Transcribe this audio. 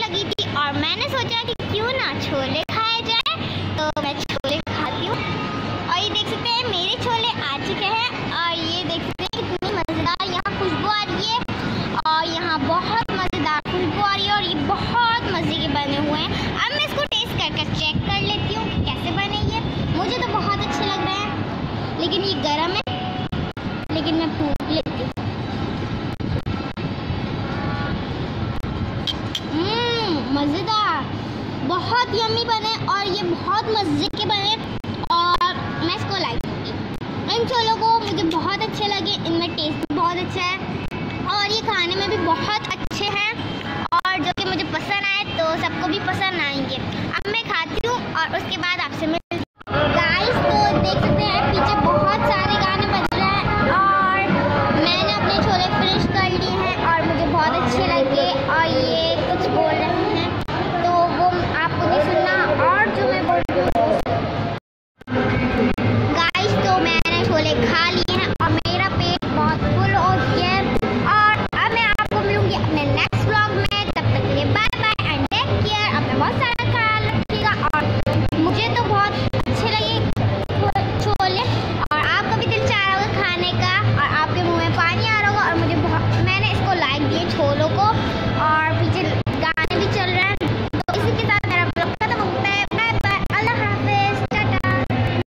लगी थी और मैंने सोचा कि क्यों ना छोले खाए जाए तो मैं छोले खाती हूँ। और ये देख सकते हैं, मेरे छोले आ चुके हैं और ये देख सकते हैं कितनी मज़ेदार यहाँ खुशबू आ रही है और यहाँ बहुत मज़ेदार खुशबू आ रही है और ये बहुत मज़े के बने हुए हैं। अब मैं इसको टेस्ट करके चेक कर लेती हूँ कि कैसे बने ये। मुझे तो बहुत अच्छे लग रहे हैं, लेकिन ये गर्म है, लेकिन मैं फूक लेती हूँ। बहुत यम्मी बने और ये बहुत मज़े के बने और मैं इसको लाइक करूँगी इन छोलों को मुझे बहुत अच्छे लगे, इनमें टेस्ट भी बहुत अच्छा है और ये खाने में भी बहुत अच्छे हैं और जो कि मुझे पसंद आए तो सबको भी पसंद आएँगे।